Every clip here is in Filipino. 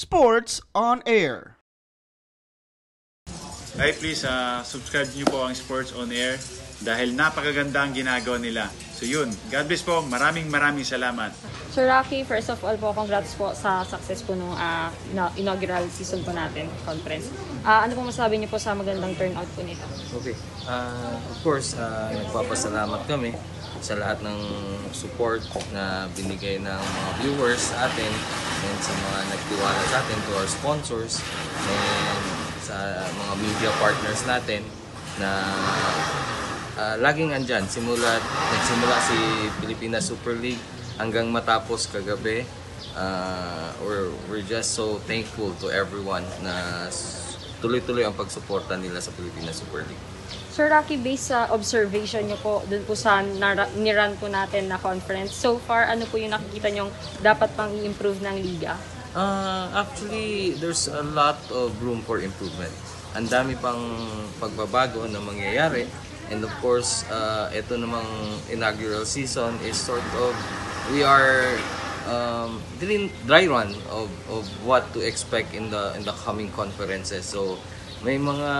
Sports on Air. Ay, please, uh, subscribe niyo po ang Sports on Air dahil napakaganda ang ginagawa nila. So yun, God bless po. Maraming maraming salamat. Sir Rocky, first of all po, congrats po sa success po nung ina- inaugural season po natin, conference. Ah, ano po masabi niyo po sa magandang turnout po nito? Okay. Ah, of course, ah, nagpapasalamat kami sa lahat ng support na binigay ng mga viewers sa atin and sa mga nagtiwala sa atin to our sponsors and sa mga media partners natin na ah, laging andyan. Simula, nagsimula si Pilipinas Super League hanggang matapos kagabi. Ah, we're, we're just so thankful to everyone na tuloy-tuloy ang pagsuporta nila sa Pilipinas Super League. Sir Rocky, based sa observation niyo po dun po sa niran po natin na conference, so far, ano po yung nakikita niyong dapat pang i-improve ng liga? Uh, actually, there's a lot of room for improvement. Ang dami pang pagbabago na mangyayari. And of course, uh, ito namang inaugural season is sort of, we are um, dry run of, of what to expect in the in the coming conferences. So, may mga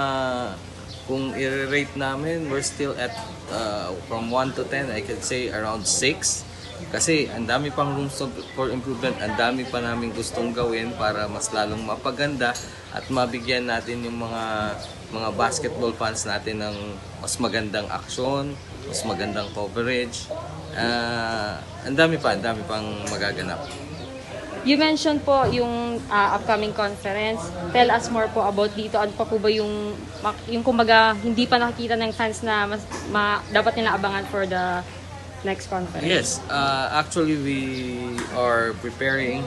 kung i-rate namin, we're still at uh, from 1 to 10, I could say around 6. Kasi ang dami pang room for improvement, ang dami pa namin gustong gawin para mas lalong mapaganda at mabigyan natin yung mga mga basketball fans natin ng mas magandang aksyon, mas magandang coverage. Ah, ang dami pa, ang dami pang magaganap. You mentioned po yung ah, upcoming conference. Tell us more po about dito. Ano pa po ba yung, yung kumbaga, hindi pa nakikita ng fans na mas, ma, dapat nila abangan for the next conference? Yes, uh, actually we are preparing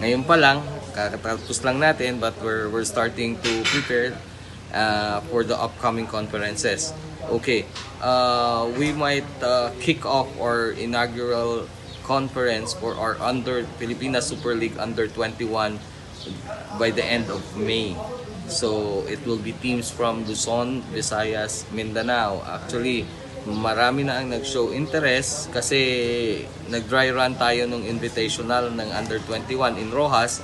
ngayon pa lang, kakatapos lang natin but we're we're starting to prepare uh, for the upcoming conferences. Okay, uh, we might uh, kick off our inaugural conference for our under Pilipinas Super League under 21 by the end of May. So it will be teams from Luzon, Visayas, Mindanao. Actually, marami na ang nag-show interest kasi nag-dry run tayo nung invitational ng under 21 in Rojas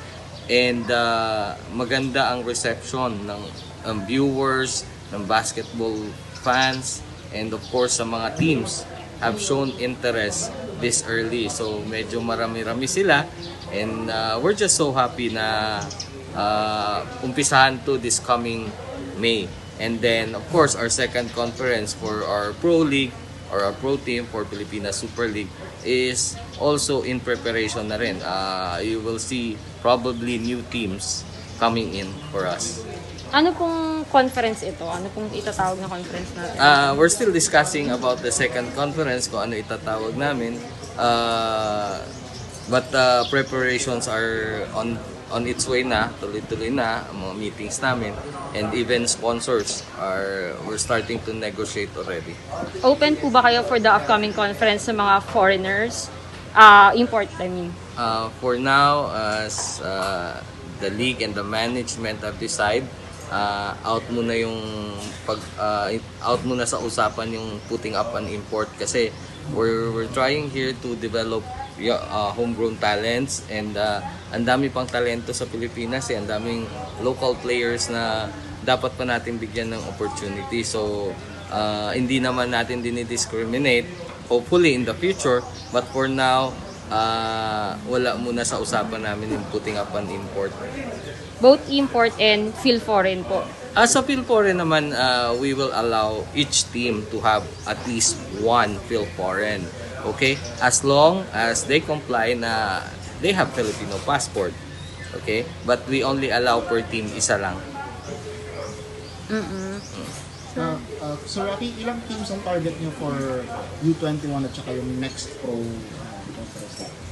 and uh, maganda ang reception ng ng viewers, ng basketball fans and of course sa mga teams have shown interest this early. So medyo marami-rami sila and uh, we're just so happy na uh, umpisahan to this coming May. And then of course our second conference for our Pro League or our Pro Team for Pilipinas Super League is also in preparation na rin. Uh, you will see probably new teams coming in for us. Ano pong conference ito? Ano pong itatawag na conference natin? Uh, we're still discussing about the second conference kung ano itatawag namin. Uh, but uh, preparations are on on its way na, tuloy-tuloy na ang mga meetings namin and even sponsors are we're starting to negotiate already. Open po ba kayo for the upcoming conference sa mga foreigners? Ah, import, I mean. Uh, for now, as uh, the league and the management have decided, uh, out muna yung pag uh, out muna sa usapan yung putting up an import kasi we're we're trying here to develop uh, homegrown talents and uh, ang dami pang talento sa Pilipinas eh, ang daming local players na dapat pa natin bigyan ng opportunity. So uh, hindi naman natin dinidiscriminate hopefully in the future but for now uh, wala muna sa usapan namin yung putting up an import. Both import and feel foreign po. As a Phil Foreign naman, uh, we will allow each team to have at least one Phil Foreign. Okay? As long as they comply na they have Filipino passport. Okay? But we only allow per team isa lang. Uh, uh, Sir Rocky, ilang teams ang target niyo for U21 at saka yung next pro uh?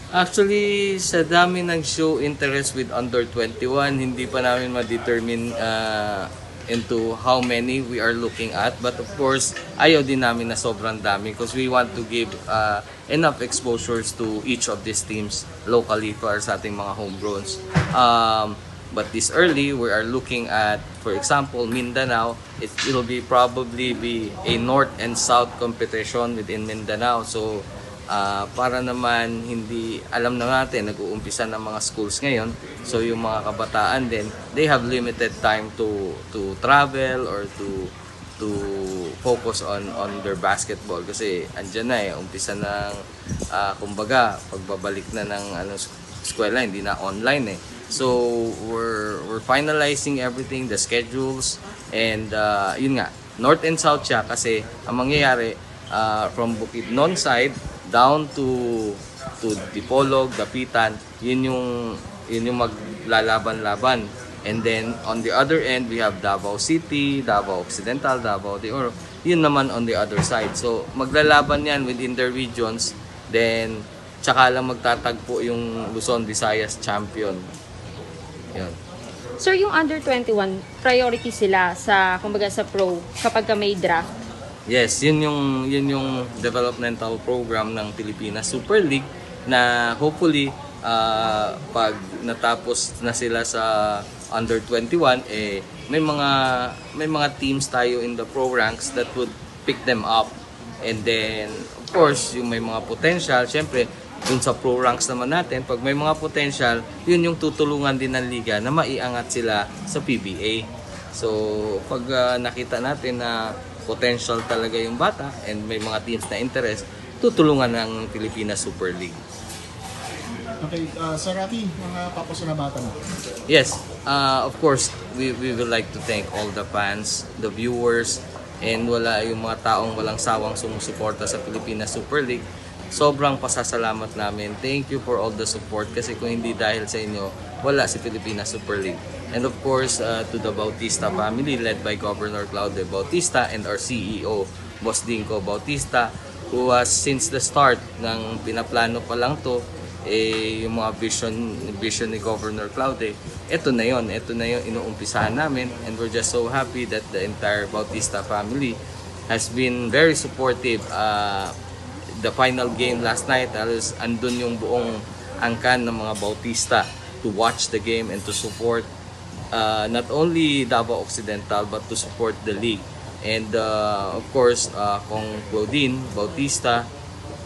Actually, sa dami ng show interest with under 21, hindi pa namin ma-determine uh, into how many we are looking at. But of course, ayaw din namin na sobrang dami because we want to give uh, enough exposures to each of these teams locally para sa ating mga homegrowns. Um, but this early, we are looking at, for example, Mindanao. It will be probably be a north and south competition within Mindanao. So Ah, para naman hindi alam na natin nag-uumpisa ng mga schools ngayon. So yung mga kabataan din they have limited time to to travel or to to focus on on their basketball. Kasi andyan na eh umpisa ng ah, kumbaga pagbabalik na ng ano sk- eskwela hindi na online eh. So we're we're finalizing everything the schedules and ah, yun nga north and south siya kasi ang mangyayari ah, from Bukidnon side down to to Dipolog, Dapitan, yun yung yun yung maglalaban-laban. And then on the other end, we have Davao City, Davao Occidental, Davao de Oro. Yun naman on the other side. So maglalaban yan within their regions. Then tsaka lang magtatagpo yung Luzon, Visayas champion. Yun. Sir, yung under 21, priority sila sa, kumbaga sa pro kapag ka may draft. Yes, yun yung yun yung developmental program ng Pilipinas Super League na hopefully ah, pag natapos na sila sa under 21 eh may mga may mga teams tayo in the pro ranks that would pick them up. And then of course, yung may mga potential, syempre dun sa pro ranks naman natin, pag may mga potential, yun yung tutulungan din ng liga na maiangat sila sa PBA. So, pag ah, nakita natin na potential talaga yung bata and may mga teams na interest, tutulungan ng Pilipinas Super League. Okay, uh, Sir Rafi, mga papos na bata mo. Yes, uh, of course, we, we would like to thank all the fans, the viewers, and wala yung mga taong walang sawang sumusuporta sa Pilipinas Super League. Sobrang pasasalamat namin. Thank you for all the support kasi kung hindi dahil sa inyo, wala si Pilipinas Super League. And of course, uh, to the Bautista family led by Governor Claudio Bautista and our CEO, Boss Dinko Bautista, who has since the start ng pinaplano pa lang to, eh, yung mga vision, vision ni Governor Claude, eto na yon eto na yung inuumpisahan namin and we're just so happy that the entire Bautista family has been very supportive. Uh, the final game last night, halos andun yung buong angkan ng mga Bautista to watch the game and to support uh, not only Davao Occidental but to support the league. And uh, of course, uh, Kong Claudine Bautista,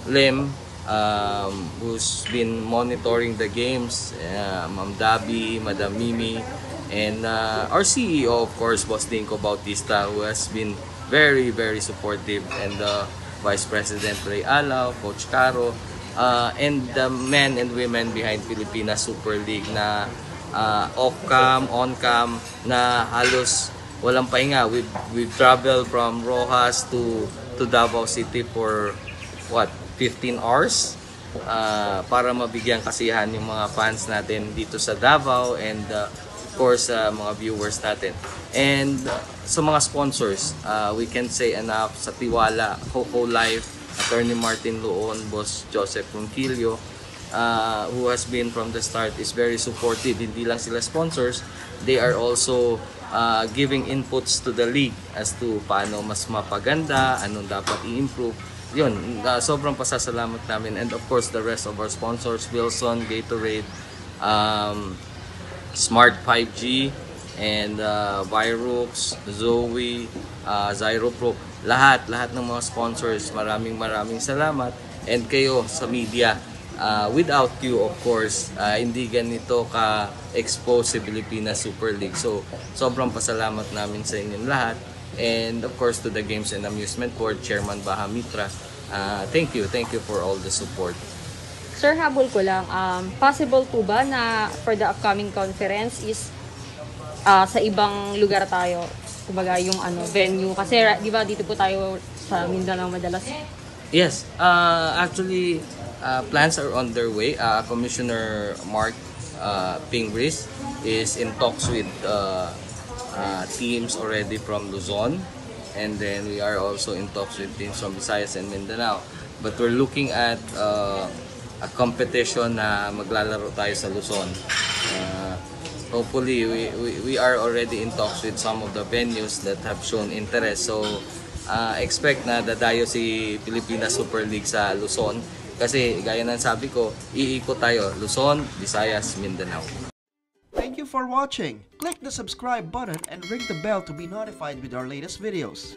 Lem, um, who's been monitoring the games, uh, Ma'am Dabi, Madam Mimi, and uh, our CEO, of course, Boss Dinko Bautista, who has been very, very supportive, and uh, Vice President Ray Alaw, Coach Caro, uh, and the men and women behind Pilipinas Super League na uh, off-cam, on-cam, na halos walang pahinga. We've, we've traveled from Rojas to, to Davao City for, what, 15 hours? uh, para mabigyan kasiyahan yung mga fans natin dito sa Davao and uh, of course sa mga viewers natin. And uh, sa mga sponsors, uh, we can say enough sa Tiwala, Coco Life, Attorney Martin Luon, Boss Joseph Ronquillo, uh, who has been from the start is very supportive. Hindi lang sila sponsors, they are also uh, giving inputs to the league as to paano mas mapaganda, anong dapat i-improve. Yun, uh, sobrang pasasalamat namin. And of course, the rest of our sponsors, Wilson, Gatorade, um, Smart 5G, and uh, Virux, Zoe, uh, Zyropro. Lahat, lahat ng mga sponsors, maraming maraming salamat. And kayo sa media, uh, without you, of course, uh, hindi ganito ka-expose si Pilipinas Super League. So, sobrang pasalamat namin sa inyong lahat. And of course, to the Games and Amusement Board, Chairman Baha Mitra, uh, thank you, thank you for all the support. Sir, habol ko lang, um, possible po ba na for the upcoming conference is ah, sa ibang lugar tayo? Kumbaga yung ano, venue. Kasi di ba dito po tayo sa Mindanao madalas. Yes, uh, actually, uh, plans are on their way. Uh, Commissioner Mark uh, Pingris is in talks with uh, uh, teams already from Luzon, and then we are also in talks with teams from Visayas and Mindanao. But we're looking at uh, a competition na maglalaro tayo sa Luzon. Uh, hopefully, we, we, we are already in talks with some of the venues that have shown interest. So, uh, expect na dadayo si Pilipinas Super League sa Luzon. Kasi gaya ng sabi ko, iikot tayo Luzon, Visayas, Mindanao. Thank you for watching. Click the subscribe button and ring the bell to be notified with our latest videos.